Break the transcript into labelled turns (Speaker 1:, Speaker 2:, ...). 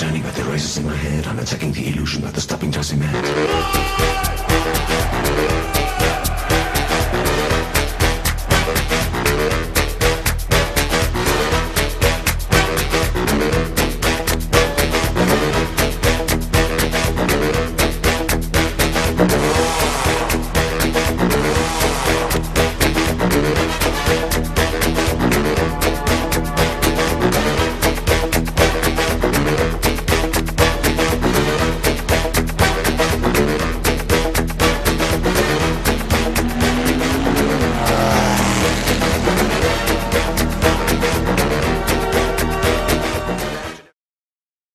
Speaker 1: Standing but the voices in my head. I'm attacking the illusion but the stopping drives man.